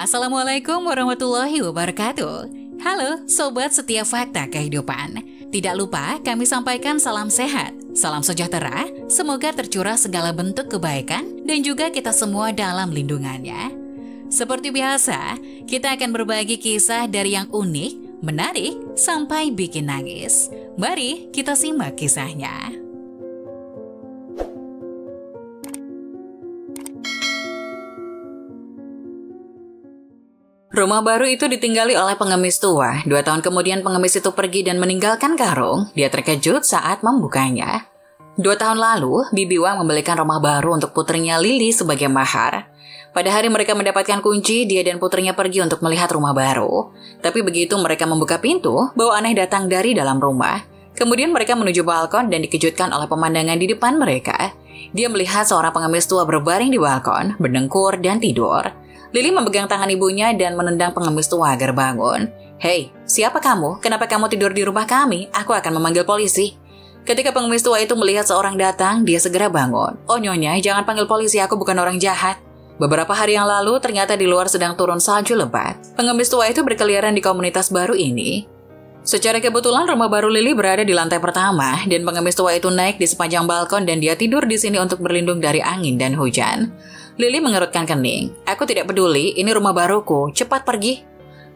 Assalamualaikum warahmatullahi wabarakatuh. Halo Sobat Setiap Fakta Kehidupan. Tidak lupa kami sampaikan salam sehat, salam sejahtera, semoga tercurah segala bentuk kebaikan dan juga kita semua dalam lindungannya. Seperti biasa, kita akan berbagi kisah dari yang unik, menarik, sampai bikin nangis. Mari kita simak kisahnya. Rumah baru itu ditinggali oleh pengemis tua. Dua tahun kemudian pengemis itu pergi dan meninggalkan karung. Dia terkejut saat membukanya. Dua tahun lalu, Bibi Wang membelikan rumah baru untuk putrinya Lili sebagai mahar. Pada hari mereka mendapatkan kunci, dia dan putrinya pergi untuk melihat rumah baru. Tapi begitu mereka membuka pintu, bau aneh datang dari dalam rumah. Kemudian mereka menuju balkon dan dikejutkan oleh pemandangan di depan mereka. Dia melihat seorang pengemis tua berbaring di balkon, berdengkur dan tidur. Lili memegang tangan ibunya dan menendang pengemis tua agar bangun. Hei, siapa kamu? Kenapa kamu tidur di rumah kami? Aku akan memanggil polisi. Ketika pengemis tua itu melihat seorang datang, dia segera bangun. Oh nyonya, jangan panggil polisi, aku bukan orang jahat. Beberapa hari yang lalu, ternyata di luar sedang turun salju lebat. Pengemis tua itu berkeliaran di komunitas baru ini. Secara kebetulan rumah baru Lili berada di lantai pertama dan pengemis tua itu naik di sepanjang balkon dan dia tidur di sini untuk berlindung dari angin dan hujan. Lili mengerutkan kening. Aku tidak peduli, ini rumah baruku, cepat pergi.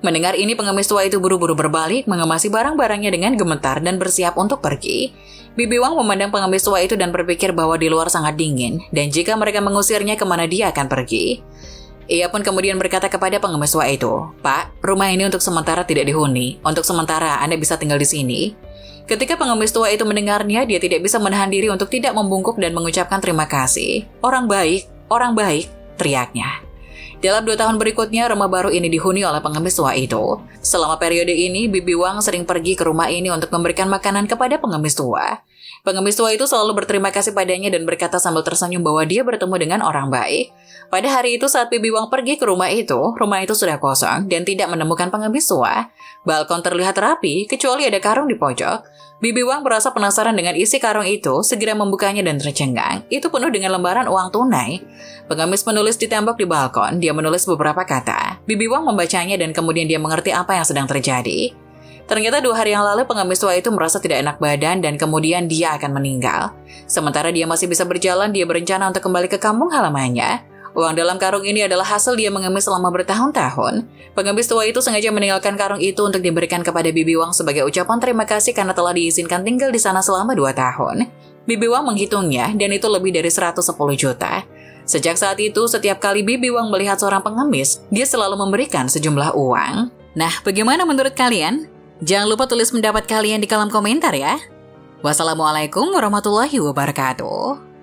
Mendengar ini pengemis tua itu buru-buru berbalik, mengemasi barang-barangnya dengan gemetar dan bersiap untuk pergi. Bibi Wang memandang pengemis tua itu dan berpikir bahwa di luar sangat dingin, dan jika mereka mengusirnya ke mana dia akan pergi. Ia pun kemudian berkata kepada pengemis tua itu, Pak, rumah ini untuk sementara tidak dihuni. Untuk sementara Anda bisa tinggal di sini. Ketika pengemis tua itu mendengarnya, dia tidak bisa menahan diri untuk tidak membungkuk dan mengucapkan terima kasih. Orang baik, Orang baik, teriaknya. Dalam dua tahun berikutnya, rumah baru ini dihuni oleh pengemis tua itu. Selama periode ini, Bibi Wang sering pergi ke rumah ini untuk memberikan makanan kepada pengemis tua. Pengemis tua itu selalu berterima kasih padanya dan berkata sambil tersenyum bahwa dia bertemu dengan orang baik. Pada hari itu saat Bibi Wang pergi ke rumah itu, rumah itu sudah kosong dan tidak menemukan pengemis tua. Balkon terlihat rapi, kecuali ada karung di pojok. Bibi Wang merasa penasaran dengan isi karung itu, segera membukanya dan tercengang. Itu penuh dengan lembaran uang tunai. Pengemis menulis di tembok di balkon, dia menulis beberapa kata. Bibi Wang membacanya dan kemudian dia mengerti apa yang sedang terjadi. Ternyata dua hari yang lalu pengemis tua itu merasa tidak enak badan dan kemudian dia akan meninggal. Sementara dia masih bisa berjalan, dia berencana untuk kembali ke kampung halamannya. Uang dalam karung ini adalah hasil dia mengemis selama bertahun-tahun. Pengemis tua itu sengaja meninggalkan karung itu untuk diberikan kepada Bibi Wang sebagai ucapan terima kasih karena telah diizinkan tinggal di sana selama dua tahun. Bibi Wang menghitungnya dan itu lebih dari 110 juta. Sejak saat itu, setiap kali Bibi Wang melihat seorang pengemis, dia selalu memberikan sejumlah uang. Nah, bagaimana menurut kalian? Jangan lupa tulis pendapat kalian di kolom komentar ya. Wassalamualaikum warahmatullahi wabarakatuh.